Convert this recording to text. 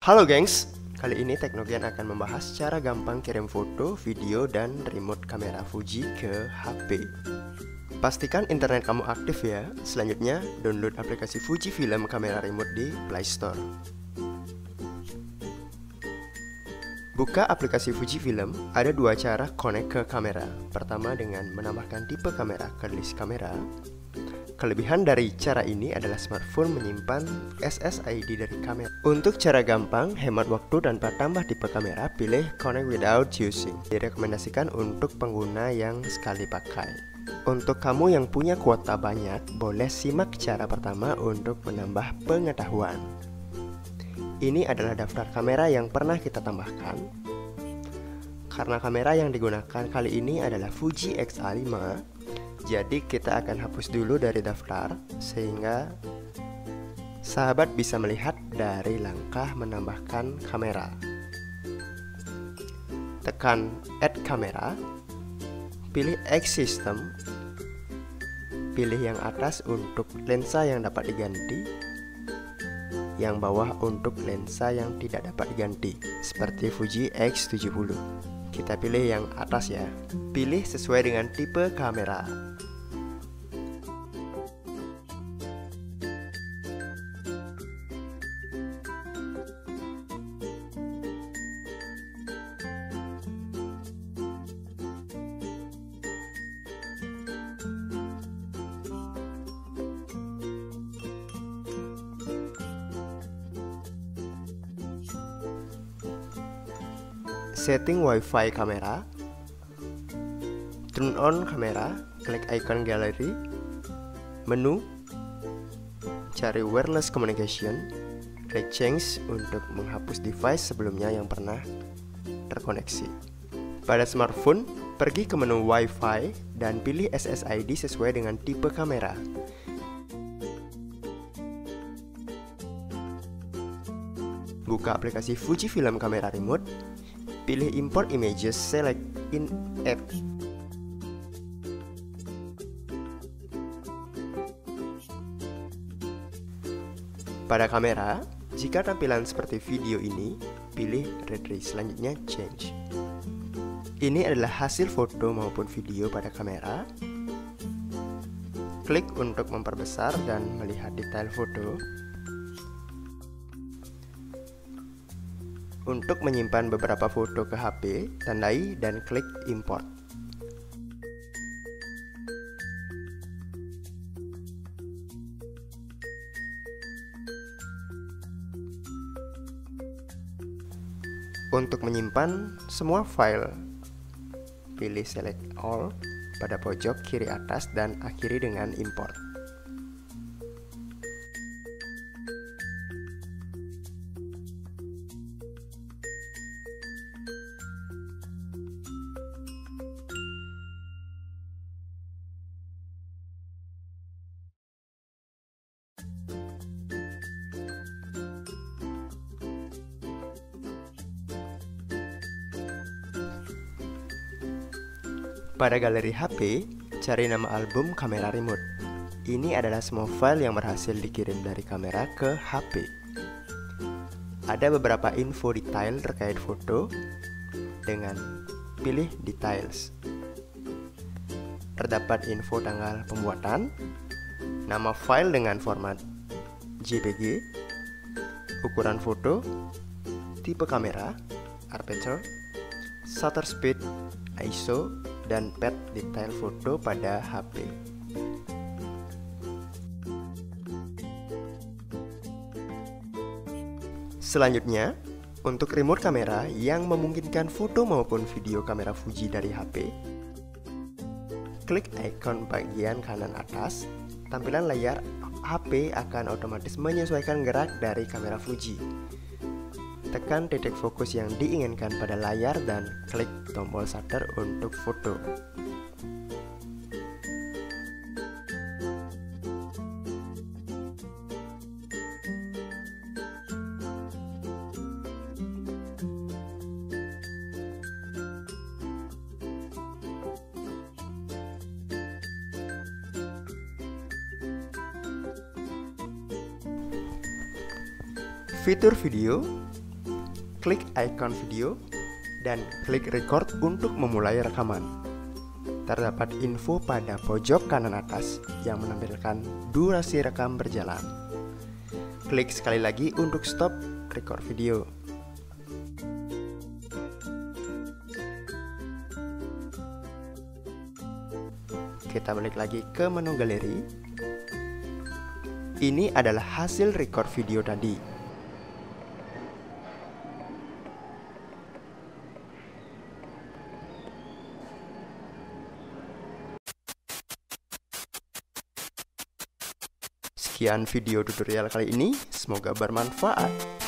Halo gengs, kali ini Teknogen akan membahas cara gampang kirim foto, video, dan remote kamera Fuji ke HP. Pastikan internet kamu aktif ya. Selanjutnya, download aplikasi Fuji Film Kamera Remote di Play Store. Buka aplikasi Fuji Film, ada dua cara connect ke kamera. Pertama dengan menambahkan tipe kamera ke list kamera, Kelebihan dari cara ini adalah smartphone menyimpan SSID dari kamera. Untuk cara gampang, hemat waktu tanpa tambah tipe kamera, pilih Connect Without Using. Direkomendasikan untuk pengguna yang sekali pakai. Untuk kamu yang punya kuota banyak, boleh simak cara pertama untuk menambah pengetahuan. Ini adalah daftar kamera yang pernah kita tambahkan. Karena kamera yang digunakan kali ini adalah Fuji X-A5, jadi kita akan hapus dulu dari daftar sehingga sahabat bisa melihat dari langkah menambahkan kamera. Tekan add kamera, pilih X system, pilih yang atas untuk lensa yang dapat diganti, yang bawah untuk lensa yang tidak dapat diganti, seperti Fuji X70. Kita pilih yang atas ya. Pilih sesuai dengan tipe kamera. Setting WiFi kamera. Turn on kamera Klik icon gallery Menu. Cari wireless communication. Klik change untuk menghapus device sebelumnya yang pernah terkoneksi. Pada smartphone, pergi ke menu WiFi dan pilih SSID sesuai dengan tipe kamera. Buka aplikasi Fuji Film Kamera Remote Pilih import images, select in add. Pada kamera, jika tampilan seperti video ini, pilih red ray. Selanjutnya change. Ini adalah hasil foto maupun video pada kamera. Klik untuk memperbesar dan melihat detail foto. Untuk menyimpan beberapa foto ke HP, tandai dan klik import. Untuk menyimpan semua file, pilih select all pada pojok kiri atas dan akhiri dengan import. Pada galeri HP, cari nama album kamera remote. Ini adalah semua file yang berhasil dikirim dari kamera ke HP. Ada beberapa info detail terkait foto dengan pilih details. Terdapat info tanggal pembuatan, nama file dengan format JPG, ukuran foto, tipe kamera, aperture, shutter speed, ISO, dan pet detail foto pada HP. Selanjutnya, untuk remote kamera yang memungkinkan foto maupun video kamera Fuji dari HP, klik ikon bagian kanan atas, tampilan layar HP akan otomatis menyesuaikan gerak dari kamera Fuji. Tekan titik fokus yang diinginkan pada layar dan klik tombol shutter untuk foto. Fitur video klik icon video, dan klik record untuk memulai rekaman. Terdapat info pada pojok kanan atas yang menampilkan durasi rekam berjalan. Klik sekali lagi untuk stop record video. Kita balik lagi ke menu galeri. Ini adalah hasil record video tadi. Sekian video tutorial kali ini, semoga bermanfaat.